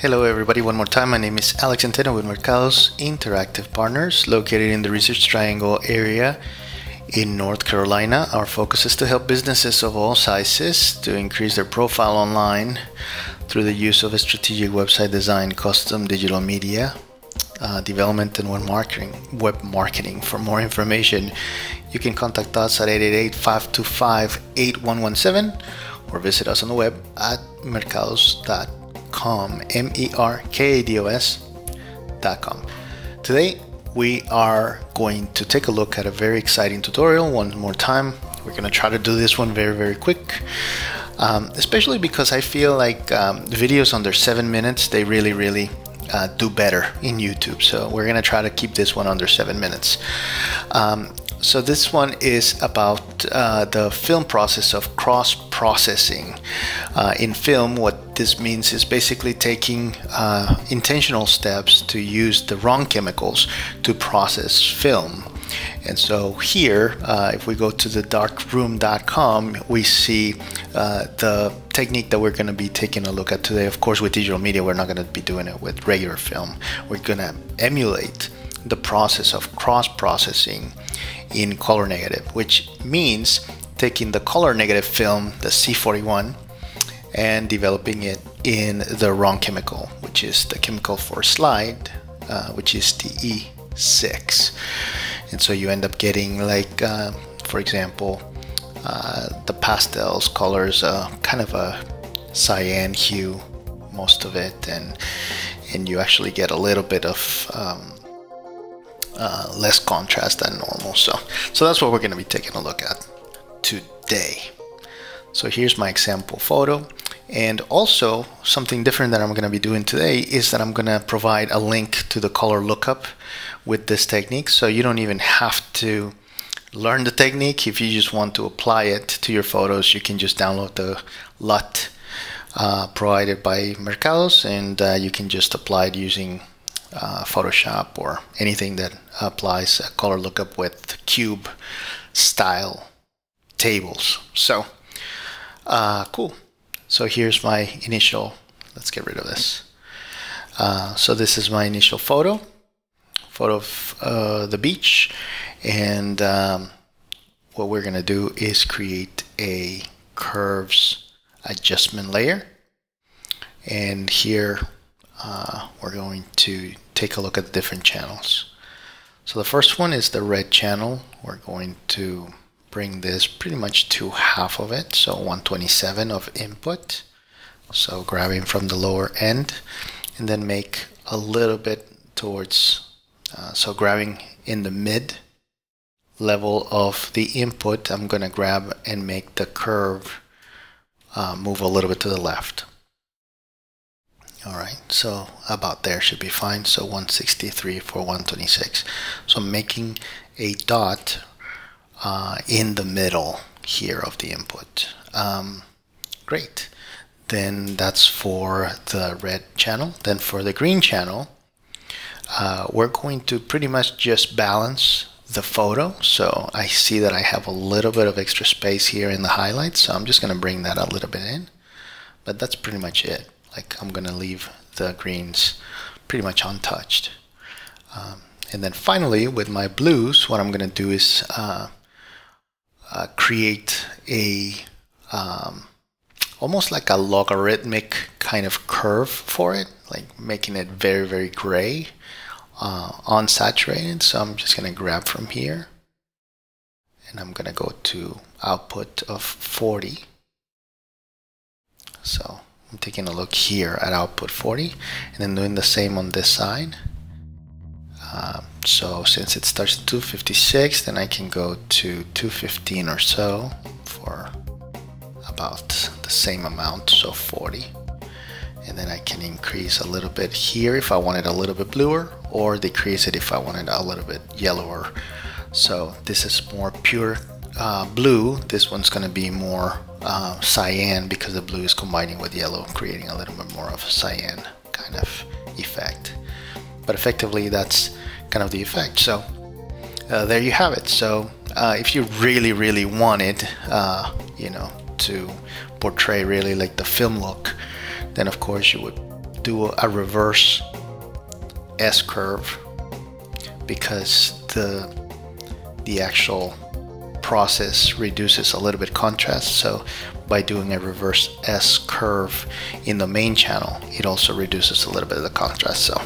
Hello everybody, one more time. My name is Alex Centeno with Merkados Interactive Partners located in the Research Triangle area in North Carolina. Our focus is to help businesses of all sizes to increase their profile online through the use of a strategic website design, custom digital media, uh, development and web marketing. Web marketing. For more information, you can contact us at 888-525-8117 or visit us on the web at merkados.com merkados.com, M E R K A D O S.com. Today, we are going to take a look at a very exciting tutorial one more time. We're going to try to do this one very, very quick. Um, especially because I feel like um, videos under seven minutes, they really, really uh, do better in YouTube. So we're going to try to keep this one under seven minutes. Um, so this one is about uh, the film process of cross processing. Uh, in film, what this means is basically taking uh, intentional steps to use the wrong chemicals to process film. And so here, uh, if we go to the darkroom.com, we see uh, the technique that we're going to be taking a look at today. Of course, with digital media, we're not going to be doing it with regular film. We're going to emulate the process of cross processing in color negative, which means taking the color negative film, the C41, and developing it in the wrong chemical, which is the chemical for slide, uh, which is the E6. And so you end up getting like, uh, for example, uh, the pastels colors, uh, kind of a cyan hue, most of it, and and you actually get a little bit of um, uh, less contrast than normal. So, so that's what we're going to be taking a look at today. So here's my example photo. And also something different that I'm going to be doing today is that I'm going to provide a link to the color lookup with this technique. So you don't even have to learn the technique. If you just want to apply it to your photos, you can just download the LUT uh, provided by Merkados and uh, you can just apply it using uh, Photoshop or anything that applies a color lookup with cube style tables. So, uh, cool. So here's my initial, let's get rid of this. Uh, so this is my initial photo, photo of uh, the beach. And um, what we're gonna do is create a curves adjustment layer. And here uh, we're going to take a look at the different channels. So the first one is the red channel. We're going to bring this pretty much to half of it, so 127 of input. So grabbing from the lower end and then make a little bit towards, uh, so grabbing in the mid level of the input, I'm going to grab and make the curve uh, move a little bit to the left. All right, so about there should be fine. So 163 for 126. So making a dot uh, in the middle here of the input. Um, great. Then that's for the red channel. Then for the green channel, uh, we're going to pretty much just balance the photo. So I see that I have a little bit of extra space here in the highlights. So I'm just going to bring that a little bit in. But that's pretty much it like I'm gonna leave the greens pretty much untouched um, and then finally with my blues what I'm gonna do is uh, uh, create a um, almost like a logarithmic kind of curve for it like making it very very gray uh, unsaturated so I'm just gonna grab from here and I'm gonna go to output of 40 so I'm taking a look here at output 40 and then doing the same on this side. Uh, so since it starts at 256, then I can go to 215 or so for about the same amount, so 40. And then I can increase a little bit here if I want it a little bit bluer or decrease it if I want it a little bit yellower. So this is more pure uh, blue. This one's going to be more uh, cyan because the blue is combining with yellow, creating a little bit more of a cyan kind of effect. But effectively, that's kind of the effect. So uh, there you have it. So uh, if you really, really wanted, uh, you know, to portray really like the film look, then of course you would do a reverse S curve because the the actual process reduces a little bit contrast so by doing a reverse S curve in the main channel it also reduces a little bit of the contrast so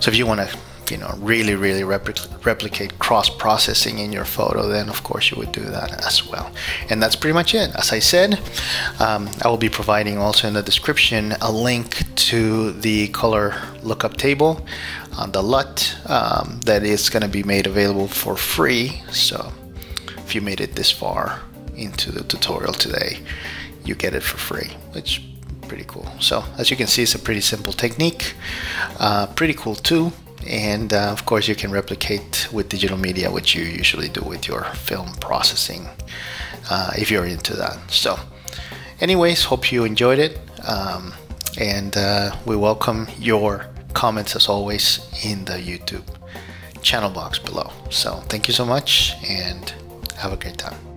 so if you want to you know really really repl- replicate cross processing in your photo then of course you would do that as well. And that's pretty much it. As i said um, i will be providing also in the description a link to the color lookup table on the LUT um, that is going to be made available for free. So if you made it this far into the tutorial today you get it for free which pretty cool. So as you can see it's a pretty simple technique uh, pretty cool too and uh, of course you can replicate with digital media which you usually do with your film processing uh, if you're into that. So anyways hope you enjoyed it. Um, and uh, we welcome your comments as always in the youtube channel box below. So thank you so much and have a great time